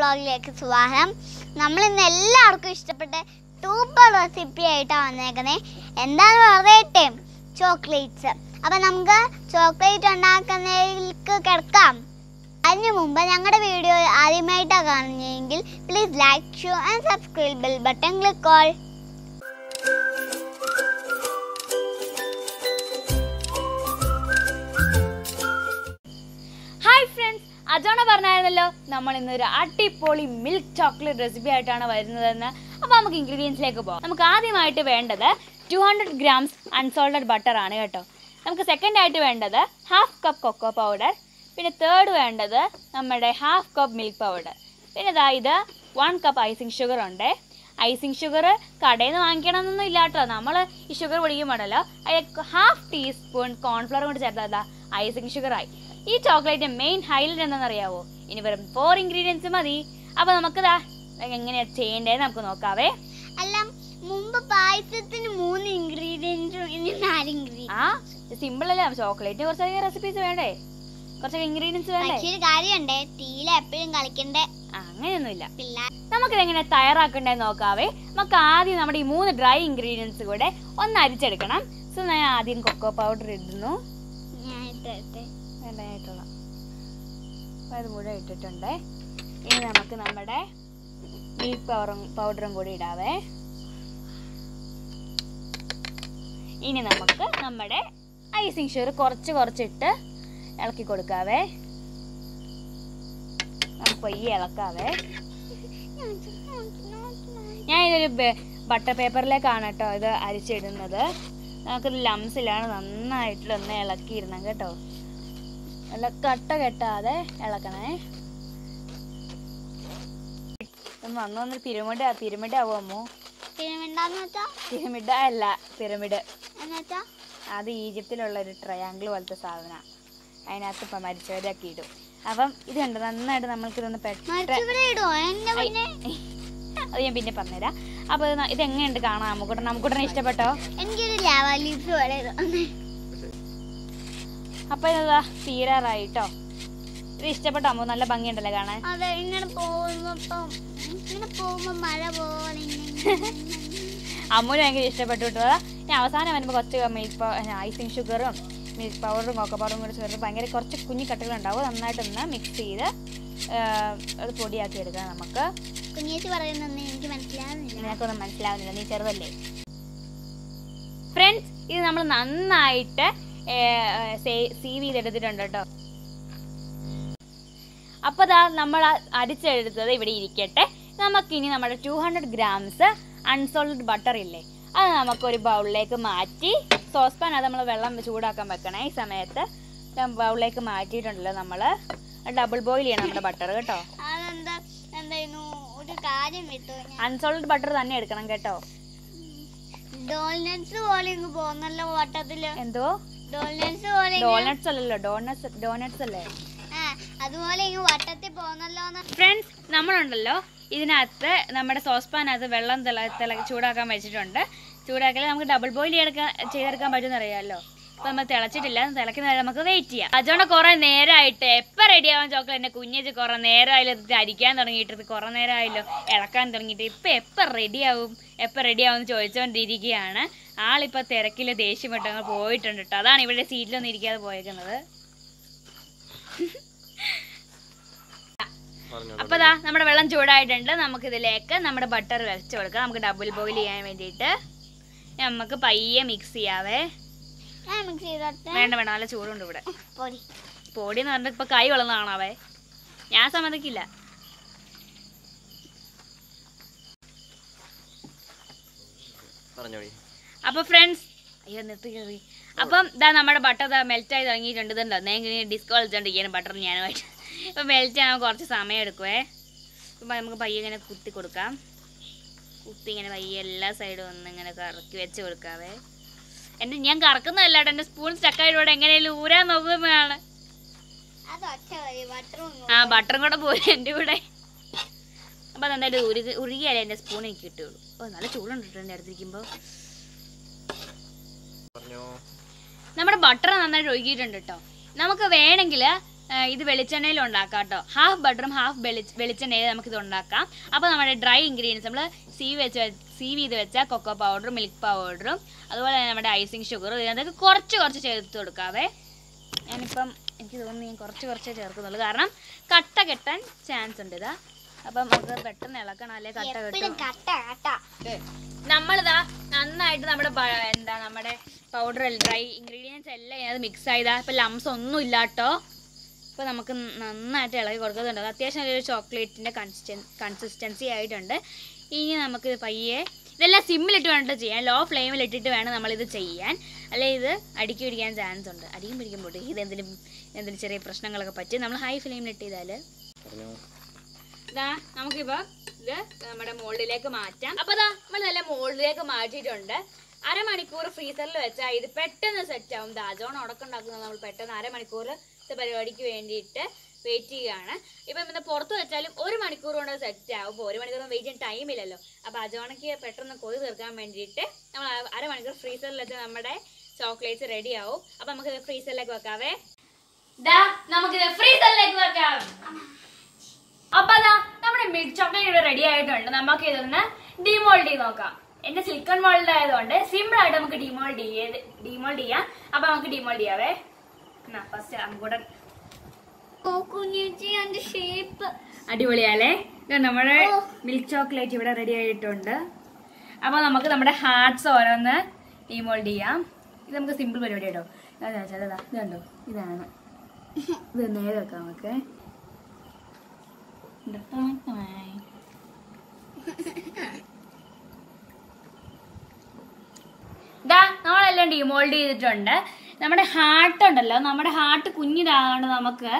വ്ളോഗിലേക്ക് സ്വാഗതം. നമ്മൾ ഇന്ന് എല്ലാവർക്കും ഇഷ്ടപ്പെട്ട സൂപ്പർ റെസിപ്പി ആയിട്ടാണ് വന്നേക്കുന്നത് എന്താണ് പറയട്ടെ ചോക്ലേറ്റ്സ് അപ്പം നമുക്ക് ചോക്ലേറ്റ് ഉണ്ടാക്കുന്നതിലേക്ക് കിടക്കാം. അതിന് മുമ്പ് ഞങ്ങളുടെ വീഡിയോ ആദ്യമായിട്ടാണ് കാണുന്നതെങ്കിൽ please like share and subscribe bell button click all അജോണ പറഞ്ഞായിരുന്നല്ലോ നമ്മൾ ഇന്ന് ഒരു അടിപൊളി മിൽക്ക് ചോക്ലേറ്റ് റെസിപ്പി ആയിട്ടാണ് വരുന്നതെന്ന്. അപ്പോൾ നമുക്ക് ഇൻഗ്രീഡിയൻസിലേക്ക് പോകാം നമുക്ക് ആദ്യമായിട്ട് വേണ്ടത് two hundred grams unsalted butter ആണ് കേട്ടോ. നമുക്ക് സെക്കൻഡ് ആയിട്ട് വേണ്ടത് ഹാഫ് കപ്പ് കൊക്കോ പൗഡർ പിന്നെ തേർഡ് വേണ്ടത് നമ്മുടെ ഹാഫ് കപ്പ് മിൽക്ക് പൗഡർ പിന്നെ ഇതാ വൺ കപ്പ് ഐസിങ് ഷുഗർ ഉണ്ട്. ഐസിങ് ഷുഗർ കടയിൽ നിന്ന് വാങ്ങിക്കണമെന്നൊന്നും ഇല്ല കേട്ടോ. നമ്മൾ ഈ ഷുഗർ പൊടിക്കുമ്പോഴല്ലോ അതിൽ ഹാഫ് ടീസ്പൂൺ കോൺഫ്ലവർ കൊണ്ട് ചേർത്താൽ ഐസിങ് ഷുഗറായി ഈ ചോക്ലേറ്റ് മെയിൻ ഹൈലൈറ്റ് എന്താണെന്ന് അറിയാവോ ഇനി വെറും ഫോർ ഇൻഗ്രീഡിയൻസ് മതി. അപ്പൊ നമുക്കിതാ എങ്ങനെയാ ചെയ്യേണ്ടത് നമുക്ക് നോക്കാവേ. അല്ല മുമ്പ് പായസത്തിന് മൂന്ന് ഇൻഗ്രീഡിയൻസും ഇനി നാല് ഇൻഗ്രീഡിയൻസ് ആ സിമ്പിൾ അല്ലേ? ചോക്ലേറ്റിന് കുറച്ചധികം റെസിപ്പീസ് വേണ്ടേ? കുറച്ചൊക്കെ ഇൻഗ്രീഡിയൻസ് വേണ്ടേ? പക്ഷേ കാര്യമുണ്ട്. എപ്പോഴും കളിക്കണ്ടേ? അങ്ങനെയൊന്നുമില്ല. നമുക്ക് നമുക്കിത് എങ്ങനെ തയ്യാറാക്കണ്ടേ നോക്കാവേ. നമുക്ക് ആദ്യം നമ്മുടെ ഈ മൂന്ന് ഡ്രൈ ഇൻഗ്രീഡിയൻസ് കൂടെ ഒന്ന് അരിച്ചെടുക്കണം. സോ ഞാൻ ആദ്യം കൊക്കോ പൗഡർ ഇടുന്നു. ഞാൻ ഇട്ടിട്ട് വേണ്ടതായിട്ടുള്ള അപ്പോൾ അത് ഇട്ടിട്ടുണ്ട്. ഇനി നമുക്ക് നമ്മുടെ മിൽക്ക് പൗഡറും പൗഡറും കൂടി ഇടാവേ. ഇനി നമുക്ക് നമ്മുടെ ഐസിങ് ഷുഗർ കുറച്ച് കുറച്ചിട്ട് ഇളക്കി കൊടുക്കാവേ. നമുക്ക് പയ്യെ ഇളക്കാവേ. ഞാൻ ഇതൊരു ബട്ടർ പേപ്പറിലേക്കാണ് കേട്ടോ ഇത് അരിച്ചിടുന്നത്. നമുക്കിത് ലംസിലാണ് നന്നായിട്ട് ഒന്ന് ഇളക്കിയിരുന്നത് കേട്ടോ. നല്ല കട്ട കെട്ടാതെ ഇളക്കണേ. വന്നു വന്ന് പിരമിഡ് പിരമിഡ് ആവുമോ പിരമിഡ് അല്ല പിരമിഡ്. അത് ഈജിപ്തിലുള്ള ഒരു ട്രയാങ്കിൾ പോലത്തെ സാധന. അതിനകത്ത് ഇപ്പൊ മരിച്ചവരൊക്കെ ഇടും. അപ്പം ഇത് കണ്ട് നന്നായിട്ട് പെട്ടെന്ന് എന്റെ പിന്നെ? അത് ഞാൻ പിന്നെ പറഞ്ഞുതരാം. അപ്പൊ ഇത് എങ്ങനെയുണ്ട് കാണാൻ നമുക്കുട്ടൻ നമുക്കുട്ടനെ ഇഷ്ടപ്പെട്ടോ? എനിക്കൊരു ലാവ ലീഫ് പോലെ തോന്നി അപ്പോൾ ഇതാ തീരാറായിട്ടോ. ഇത് ഇഷ്ടപ്പെട്ടോ അമ്മ നല്ല ഭംഗിയുണ്ടല്ലേ കാണാൻ? അതെ ഇങ്ങനെ ഇങ്ങനെ മഴ പോലെ അമ്മൂന് ഭയങ്കര ഇഷ്ടപ്പെട്ടു കേട്ടോ. ഞാൻ അവസാനം വരുമ്പോൾ കുറച്ച് മിൽക്ക് ഐസിങ് ഷുഗറും മിൽക്ക് പൗഡറും കോക്കോ പൗഡറും കൂടി ചേർത്ത് ഭയങ്കര കുറച്ച് കുഞ്ഞു കട്ടകളുണ്ടാവും നന്നായിട്ടൊന്ന് മിക്സ് ചെയ്ത് അത് പൊടിയാക്കി എടുക്കാം നമുക്ക്. കുഞ്ഞേച്ചി പറയുന്നൊന്നും എനിക്ക് മനസ്സിലാവുന്നില്ല. നിനക്കൊന്നും മനസ്സിലാവുന്നില്ല. നീ ചെറുതല്ലേ? ഫ്രണ്ട്സ് ഇത് നമ്മൾ നന്നായിട്ട് സീവ് ചെയ്തെടുത്തിട്ടുണ്ട് കേട്ടോ. അപ്പോൾ ദാ നമ്മൾ അരിച്ചെടുത്തത് ഇവിടെ ഇരിക്കട്ടെ. നമുക്കിനി നമ്മുടെ two hundred grams unsalted butter ഇല്ലേ? അത് നമുക്കൊരു ബൗളിലേക്ക് മാറ്റി സോസ്പാൻ അത് നമ്മൾ വെള്ളം ചൂടാക്കാൻ വെക്കണേ ഈ സമയത്ത്. ബൗളിലേക്ക് മാറ്റിയിട്ടുണ്ടല്ലോ നമ്മൾ ഡബിൾ ബോയിൽ ചെയ്യണം നമ്മുടെ ബട്ടർ കേട്ടോ. അൺസോൾഡ് ബട്ടർ തന്നെ എടുക്കണം കേട്ടോ. എന്തോ? ഡോണറ്റ്സ് അല്ലല്ലോ ഡോണറ്റ്സ് ഡോണറ്റ്സ് അല്ലേ? അതുപോലെ വട്ടത്തിൽ പോകുന്നല്ലോ ഫ്രണ്ട്സ് നമ്മളുണ്ടല്ലോ. ഇതിനകത്ത് നമ്മുടെ സോസ്പാനകത്ത് വെള്ളം തിള തിള ചൂടാക്കാൻ വെച്ചിട്ടുണ്ട്. ചൂടാക്കിയാൽ നമുക്ക് ഡബിൾ ബോയിൽ ചെയ്തെടുക്കാൻ ചെയ്തെടുക്കാൻ പറ്റുമെന്ന് അറിയാമല്ലോ. ഇപ്പം നമ്മൾ തിളച്ചിട്ടില്ല തിളക്കുന്ന നേരം നമുക്ക് വെയിറ്റ് ചെയ്യാം. അതുകൊണ്ട് കുറെ നേരമായിട്ട് എപ്പോൾ റെഡി ആവാൻ ചോക്ലേറ്റ്? എന്നെ കുഞ്ഞേച്ച് കുറെ നേരമായാലും ഇത് അരിക്കാൻ തുടങ്ങിയിട്ട് കുറെ നേരമായല്ലോ ഇളക്കാൻ തുടങ്ങിയിട്ട്. ഇപ്പം എപ്പോൾ റെഡിയാവും എപ്പോൾ റെഡിയാവും ചോദിച്ചുകൊണ്ടിരിക്കുകയാണ് ആളിപ്പോൾ തിരക്കിൽ ദേഷ്യം അങ്ങ് പോയിട്ടുണ്ട് കേട്ടോ അതാണ് ഇവിടെ സീറ്റിലൊന്നും ഇരിക്കാതെ പോയേക്കുന്നത്. അപ്പൊ ദാ നമ്മുടെ വെള്ളം ചൂടായിട്ടുണ്ട്. നമുക്ക് ഇതിലേക്ക് നമ്മുടെ ബട്ടർ വെച്ച് കൊടുക്കാം. നമുക്ക് ഡബിൾ ബോയിൽ ചെയ്യാൻ വേണ്ടിയിട്ട്. നമുക്ക് പയ്യെ മിക്സ് ചെയ്യാവേ. വേണ്ട വേണ്ട നല്ല ചൂടുണ്ട് ഇവിടെ. പൊടി. എന്ന് പറഞ്ഞിട്ട് ഇപ്പൊ കൈ വളർന്നതാണാവേ ഞാൻ സമ്മതിക്കില്ല. പറഞ്ഞോടി അപ്പൊ ഫ്രണ്ട്സ് അയ്യോ നിർത്തി കയറി. അപ്പം ഇതാ നമ്മുടെ ബട്ടർ മെൽറ്റ് ആയി തുടങ്ങിയിട്ടുണ്ട് ഇതുണ്ടോ ഞാൻ ഡിസ്കോ കളിച്ചോണ്ടിരിക്കുകയാണ് ബട്ടർ ഞാനുമായിട്ട്. ഇപ്പൊ മെൽറ്റ് ആകാൻ കുറച്ച് സമയം എടുക്കുവേ. ഇപ്പൊ നമുക്ക് പയ്യെ ഇങ്ങനെ കുത്തി കൊടുക്കാം. കുത്തി ഇങ്ങനെ പയ്യെ എല്ലാ സൈഡും ഒന്ന് ഇങ്ങനെ കറക്കി വെച്ച് കൊടുക്കാവേ. എന്റെ ഞാൻ കറക്കുന്നതല്ല എന്റെ സ്പൂൺ സ്റ്റക്കായിട്ട് എങ്ങനെയാലും ഊരാൻ നോക്കുന്നതാണ് ആ ബട്ടറും കൂടെ പോയി എന്റെ കൂടെ. അപ്പം നന്നായിട്ട് ഉരു ഉരുകിയാലേ എന്റെ സ്പൂൺ എനിക്ക് കിട്ടുള്ളൂ. ഓ നല്ല ചൂടുണ്ടിട്ടുണ്ട് അടുത്തിരിക്കുമ്പോ. അടുത്തിരിക്കുമ്പോൾ നമ്മുടെ ബട്ടർ നന്നായിട്ട് ഒഴുകിയിട്ടുണ്ട് കേട്ടോ നമുക്ക് വേണമെങ്കിൽ ഇത് വെളിച്ചെണ്ണയിൽ ഉണ്ടാക്കാം കേട്ടോ. ഹാഫ് ബട്ടറും ഹാഫ് വെളിച്ചെണ്ണയിൽ നമുക്കിത് ഉണ്ടാക്കാം. അപ്പോൾ നമ്മുടെ ഡ്രൈ ഇൻഗ്രീഡിയൻസ് നമ്മൾ സീവ് വെച്ച് സീവ് ചെയ്ത് വെച്ച കൊക്കോ പൗഡറും മിൽക്ക് പൗഡറും അതുപോലെ തന്നെ നമ്മുടെ ഐസിങ് ഷുഗറും ഇതിനകത്ത് കുറച്ച് കുറച്ച് ചേർത്ത് കൊടുക്കാവേ. ഞാനിപ്പം എനിക്ക് തോന്നുന്നു ഞാൻ കുറച്ച് കുറച്ചേ ചേർക്കുന്നുള്ളൂ. കാരണം കട്ട കെട്ടാൻ ചാൻസ് ഉണ്ട് ഇതാ. അപ്പം നമുക്ക് പെട്ടെന്ന് ഇളക്കണം അല്ലേ? കട്ട കെട്ടും. നമ്മളിതാ നന്നായിട്ട് നമ്മുടെ എന്താ നമ്മുടെ പൗഡർ ഡ്രൈ ഇൻഗ്രീഡിയൻസ് എല്ലാം അത് മിക്സ് ആയതാ ഇപ്പം ലംസ് ഒന്നും ഇല്ല കേട്ടോ ഇപ്പോൾ നമുക്ക് നന്നായിട്ട് ഇളകി കൊടുക്കുന്നുണ്ട്. അത്യാവശ്യം നല്ലൊരു ചോക്ലേറ്റിന്റെ കൺസിസ്റ്റൻ കൺസിസ്റ്റൻസി ആയിട്ടുണ്ട്. ഇനി നമുക്ക് ഇത് പയ്യെ ഇതെല്ലാം സിമ്മിലിട്ട് വേണ്ടിട്ട് ചെയ്യാൻ. ലോ ഫ്ലെയിമിൽ ഇട്ടിട്ട് വേണം നമ്മളിത് ചെയ്യാൻ. അല്ലെ ഇത് അടുക്കി പിടിക്കാൻ ചാൻസ് ഉണ്ട്. അടിയും പിടിക്കുമ്പോൾ ഇതെന്തെങ്കിലും എന്തെങ്കിലും ചെറിയ പ്രശ്നങ്ങളൊക്കെ പറ്റും. നമ്മൾ ഹൈ ഫ്ലെയിമിൽ ഇട്ട് ചെയ്താൽ ഇതാ നമുക്കിപ്പോൾ ഇത് നമ്മുടെ മോൾഡിലേക്ക് മാറ്റാം. അപ്പോൾ ദാ നമ്മൾ നല്ല മോൾഡിലേക്ക് മാറ്റിയിട്ടുണ്ട്. അരമണിക്കൂർ ഫ്രീസറിൽ വെച്ചാൽ ഇത് പെട്ടെന്ന് സെറ്റ് ആവും. ദാജോൺ ഉടക്കുണ്ടാക്കുന്നത് നമ്മൾ പെട്ടെന്ന് അരമണിക്കൂർ ഇത് പരിപാടിക്ക് വേണ്ടിയിട്ട് വെയിറ്റ് ചെയ്യുകയാണ്. ഇപ്പം ഇന്ന് പുറത്ത് വെച്ചാലും ഒരു മണിക്കൂർ കൊണ്ട് സെറ്റ് ആവും. ഇപ്പോൾ ഒരു മണിക്കൂർ വെയിറ്റ് ചെയ്യാൻ ടൈം ഇല്ലല്ലോ. അപ്പോൾ അജോണയ്ക്ക് പെട്ടെന്ന് കൊതി തീർക്കാൻ വേണ്ടിയിട്ട് നമ്മൾ അര അരമണിക്കൂർ ഫ്രീസറിൽ വെച്ചാൽ നമ്മുടെ ചോക്ലേറ്റ്സ് റെഡി ആവും. അപ്പം നമുക്ക് ഫ്രീസറിലേക്ക് വെക്കാവേ. ദാ നമുക്ക് ഫ്രീസറിലേക്ക് വെക്കാം. അപ്പൊ അതാ നമ്മുടെ മിൽക്ക് ചോക്ലേറ്റ് ഇവിടെ റെഡി ആയിട്ടുണ്ട്. നമുക്ക് ഇതൊന്ന് ഡിമോൾഡ് ചെയ്ത് നോക്കാം. എന്റെ സിലിക്കൺ മോൾഡ് ആയതുകൊണ്ട് സിമ്പിൾ ആയിട്ട് നമുക്ക് ഡിമോൾഡ് ചെയ്ത് ഡിമോൾഡ് ചെയ്യാം. അപ്പൊ നമുക്ക് ഡിമോൾഡ് ചെയ്യാവേ. ഫസ്റ്റ് ഷേപ്പ് അടിപൊളിയാലേ നമ്മുടെ മിൽക്ക് ചോക്ലേറ്റ് ഇവിടെ റെഡി ആയിട്ടുണ്ട്. അപ്പൊ നമുക്ക് നമ്മുടെ ഹാർട്ട്സ് ഓരോന്ന് ഡിമോൾഡ് ചെയ്യാം. ഇത് നമുക്ക് സിമ്പിൾ പരിപാടി കേട്ടോ അതാ ഇതാ കണ്ടോ? ഇതാണ്. ഇത് നേരെ വെക്കാം നമുക്ക്. നമ്മളെല്ലാം ഡിമോൾഡ് ചെയ്തിട്ടുണ്ട്. നമ്മുടെ ഹാർട്ട് ഉണ്ടല്ലോ നമ്മുടെ ഹാർട്ട് കുഞ്ഞിതാകൊണ്ട് നമുക്ക്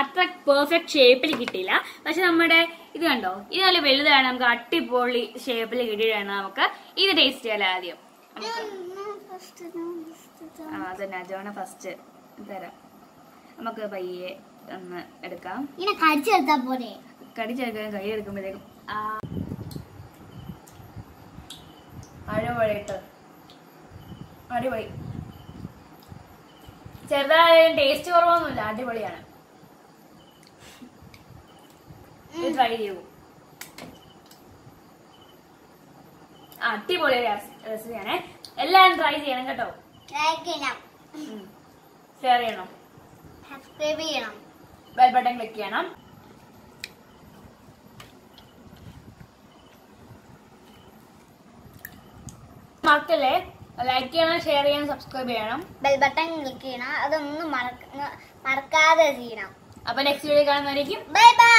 അത്ര പെർഫെക്റ്റ് ഷേപ്പിൽ കിട്ടിയില്ല. പക്ഷെ നമ്മുടെ ഇത് കണ്ടോ? ഇത് നല്ല വലുതാണ് നമുക്ക് അട്ടിപ്പൊളി ഷേപ്പിൽ കിട്ടിയിട്ടാണ് നമുക്ക് ഇത് ടേസ്റ്റ് ചെയ്യാൻ ആദ്യം. അതന്നെ അജോണ ഫസ്റ്റ് തരാം. നമുക്ക് പയ്യെ ഒന്ന് എടുക്കാം. കടിച്ചെടുത്താ കടിച്ചെടുക്കാൻ കൈ അടിപൊളിയിട്ട് അടിപൊളി. ചെറുതായാലും ടേസ്റ്റ് കുറവൊന്നുമില്ല അടിപൊളിയാണ്. ട്രൈ ചെയ്യൂ. അടിപൊളി റെസിപ്പിയാണ് എല്ലാവരും ട്രൈ ചെയ്യണം കേട്ടോ. ലൈക്ക് ചെയ്യണം. ഷെയർ ചെയ്യണം. സബ്സ്ക്രൈബ് ചെയ്യണം. ബെൽ ബട്ടൺ ക്ലിക്ക് ചെയ്യണം. മക്കളെ ലൈക്ക് ചെയ്യണം ഷെയർ ചെയ്യണം സബ്സ്ക്രൈബ് ചെയ്യണം. ബെൽ ബട്ടൺ ക്ലിക്ക് ചെയ്യണം. അതൊന്നും മറക്ക- മറക്കാതെ ചെയ്യണം. അപ്പൊ നെക്സ്റ്റ് വീഡിയോ കാണുന്നതായിരിക്കും ബൈ ബൈ